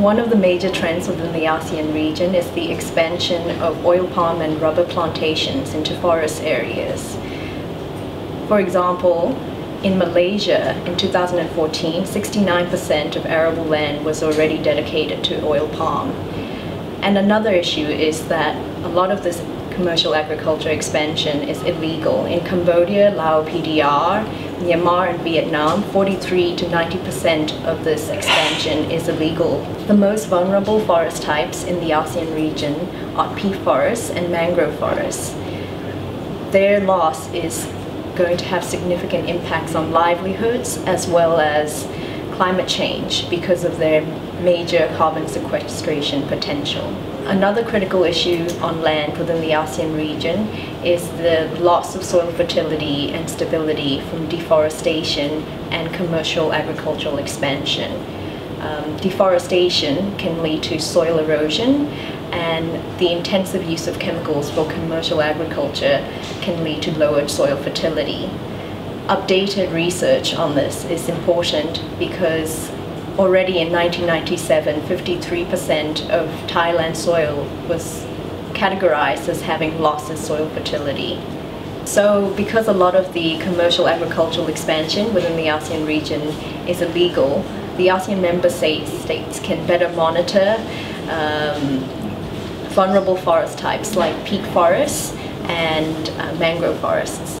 One of the major trends within the ASEAN region is the expansion of oil palm and rubber plantations into forest areas. For example, in Malaysia in 2014, 69% of arable land was already dedicated to oil palm. And another issue is that a lot of this commercial agriculture expansion is illegal. In Cambodia, Laos, PDR, Myanmar and Vietnam, 43 to 90% of this expansion is illegal. The most vulnerable forest types in the ASEAN region are peat forests and mangrove forests. Their loss is going to have significant impacts on livelihoods as well as climate change because of their major carbon sequestration potential. Another critical issue on land within the ASEAN region is the loss of soil fertility and stability from deforestation and commercial agricultural expansion. Um, deforestation can lead to soil erosion and the intensive use of chemicals for commercial agriculture can lead to lowered soil fertility. Updated research on this is important because already in 1997, 53% of Thailand soil was categorized as having lost its soil fertility. So because a lot of the commercial agricultural expansion within the ASEAN region is illegal, the ASEAN member states states can better monitor um, vulnerable forest types like peat forests and uh, mangrove forests.